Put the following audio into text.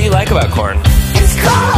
What do you like about corn? It's corn!